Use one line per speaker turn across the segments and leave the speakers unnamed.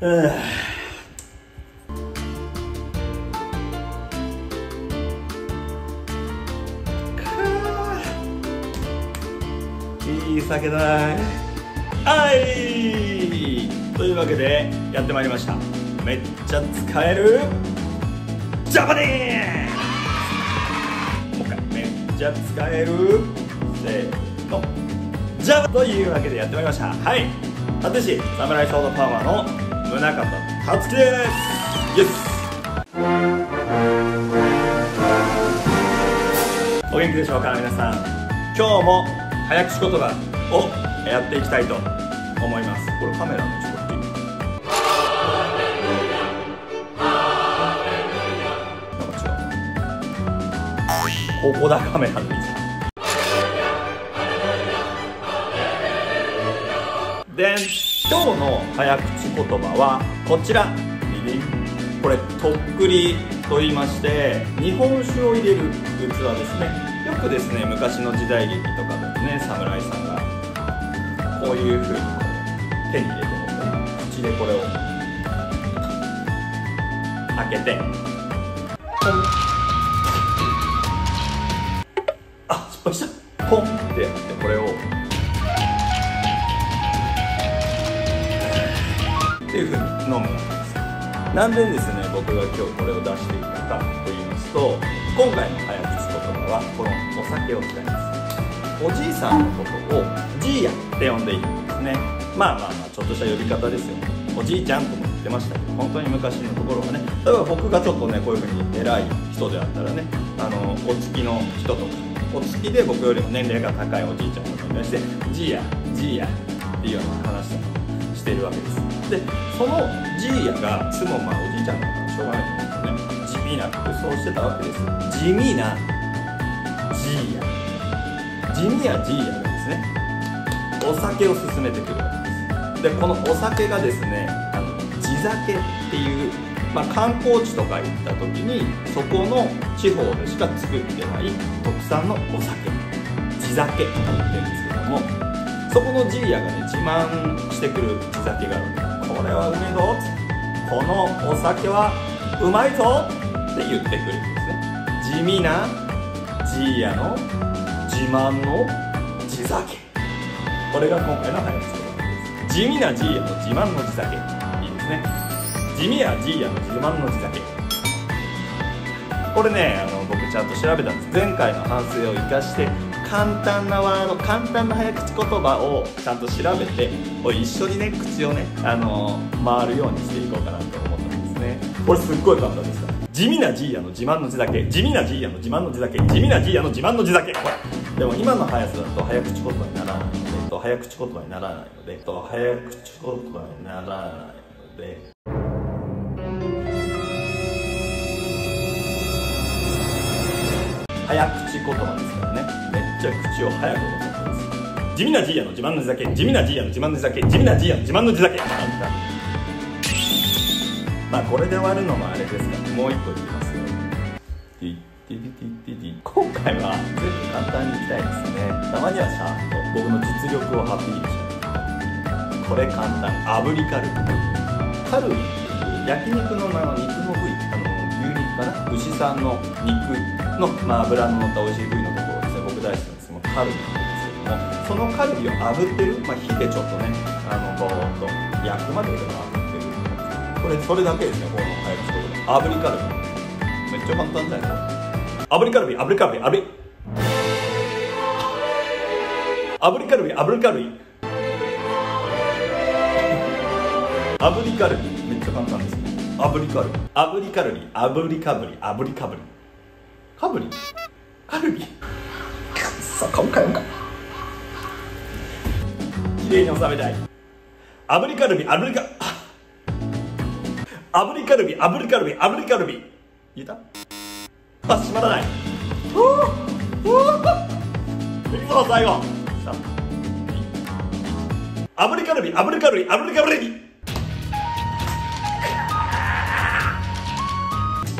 いい酒だはい。というわけでやってまいりました。めっちゃ使えるジャパニーズもう一回めっちゃ使えるせーのジャパというわけでやってまいりました。はい。私サムライソードパワーの宗像達樹です。イエス。お元気でしょうか皆さん。今日も早口言葉をやっていきたいと思います。これカメラのちょっといいなんか違うここだカメラの位置。で今日の早口言葉はこちら。これとっくりと言いまして日本酒を入れる器ですね。よくですね昔の時代劇とかだとね侍さんがこういうふうに手に入れても口でこれを開けて。ポンあ失敗した。ポンってやってこれをっていうふうに飲むわけですなんでですね僕が今日これを出していたかと言いますと今回の早口言葉はこのお酒を使います。おじいさんのことをじいやって呼んでいるんですね。まあまあまあちょっとした呼び方ですよね。おじいちゃんとも言ってましたけど本当に昔のところはね。例えば僕がちょっとねこういうふうに偉い人であったらねあのお付きの人とかお付きで僕よりも年齢が高いおじいちゃんとかに対してじいやじいやっていうような話とかしてるわけです。でそのじいやがいつもまあおじいちゃんだからしょうがないと思うんですよね。地味な服装してたわけです地味なじいや地味やじいやがですねお酒を勧めてくるわけです。でこのお酒がですねあの地酒っていう、まあ、観光地とか行った時にそこの地方でしか作ってない特産のお酒。地酒って言ってるんですけどもそこのじいやがね自慢してくる地酒があるこれはうめえぞこのお酒はうまいぞって言ってくるんですね。地味なじいやの自慢の地酒。これが今回の早口言葉です。地味なじいやの自慢の地酒。いいですね。地味やじいやの自慢の地酒。これねあの僕ちゃんと調べたんです。前回の反省を生かして簡単なワード簡単な早口言葉をちゃんと調べて一緒にね口をねあの回るようにしていこうかなと思ったんですね。これすっごい簡単です。から地味なじいやの自慢の地酒地味なじいやの自慢の地酒地味なじいやの自慢の地酒これ。でも今の速さだと早口言葉にならないので早口言葉にならないので早口言葉にならないので。早口言葉です。っちゃ口を早く動かすんです。地味なじいやの自慢の地酒。地味なじいやの自慢の地酒。地味なじいやの自慢の地酒。簡単まあこれで終わるのもあれですからもう一個いきますよ。今回は全部簡単にいきたいですねたまにはシャーッと僕の実力をアピールしてこれ簡単炙りカルビカルビ焼肉の名の肉の部位あの牛肉かな牛さんの肉の、まあ、油の乗った美味しい部位のところですね僕大好きなんですけどカルビなんですけどもそのカルビを炙ってる、まあ、火でちょっとね。あのボーッと焼くまで炙ってるこれそれだけですね。この早口言葉炙りカル。ビめっちゃ簡単だよ炙りカル。ビ炙りカル。ビ炙り炙りカル。ビ炙りカル。ビ炙りカル。ビめっちゃ簡単ですね炙りカル。ビ炙りカル。ビ炙りカブリ炙りカブリカブリ。カルビ。さあ今回もか綺麗に収めたい。炙りカルビ炙りカ炙りカルビ炙りカルビ炙りカルビ。言えた？あ閉まらない。おおおいくぞ最後炙りカルビ炙りカルビ炙りカルビ。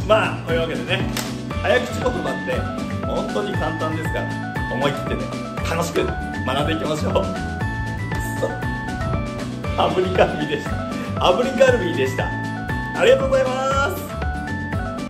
まあというわけでね早口言葉って本当に簡単ですから思い切ってね楽しく学んでいきましょう。そう。炙りカルビでした。炙りカルビでした。ありがとうございます。